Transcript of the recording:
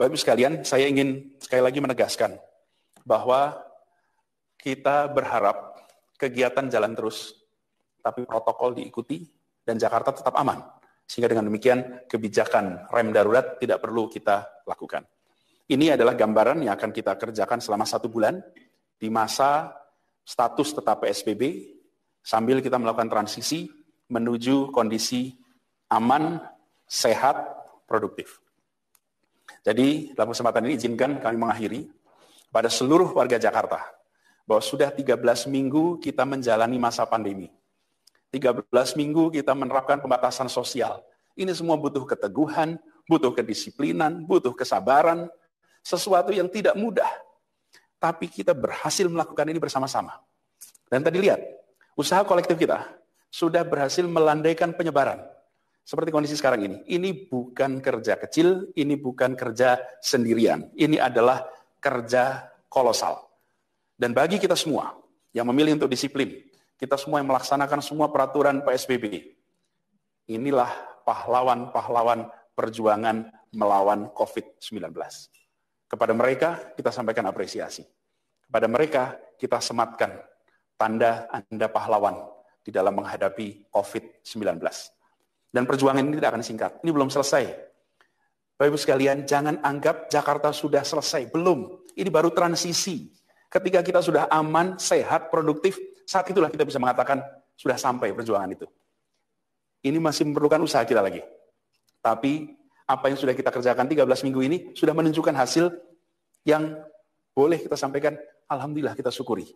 Bapak Ibu sekalian, saya ingin sekali lagi menegaskan bahwa kita berharap kegiatan jalan terus, tapi protokol diikuti dan Jakarta tetap aman. Sehingga dengan demikian kebijakan rem darurat tidak perlu kita lakukan. Ini adalah gambaran yang akan kita kerjakan selama satu bulan di masa status tetap PSBB sambil kita melakukan transisi menuju kondisi aman, sehat, produktif. Jadi dalam kesempatan ini izinkan kami mengakhiri pada seluruh warga Jakarta bahwa sudah 13 minggu kita menjalani masa pandemi. 13 minggu kita menerapkan pembatasan sosial. Ini semua butuh keteguhan, butuh kedisiplinan, butuh kesabaran, sesuatu yang tidak mudah. Tapi kita berhasil melakukan ini bersama-sama. Dan tadi lihat, usaha kolektif kita sudah berhasil melandaikan penyebaran. Seperti kondisi sekarang ini. Ini bukan kerja kecil, ini bukan kerja sendirian. Ini adalah kerja kolosal. Dan bagi kita semua yang memilih untuk disiplin, kita semua yang melaksanakan semua peraturan PSBB, inilah pahlawan-pahlawan perjuangan melawan COVID-19. Kepada mereka kita sampaikan apresiasi. Kepada mereka kita sematkan tanda Anda pahlawan di dalam menghadapi COVID-19. Dan perjuangan ini tidak akan singkat. Ini belum selesai. Bapak Ibu sekalian, jangan anggap Jakarta sudah selesai. Belum. Ini baru transisi. Ketika kita sudah aman, sehat, produktif, saat itulah kita bisa mengatakan sudah sampai perjuangan itu. Ini masih memerlukan usaha kita lagi. Tapi apa yang sudah kita kerjakan 13 minggu ini sudah menunjukkan hasil yang boleh kita sampaikan, Alhamdulillah kita syukuri.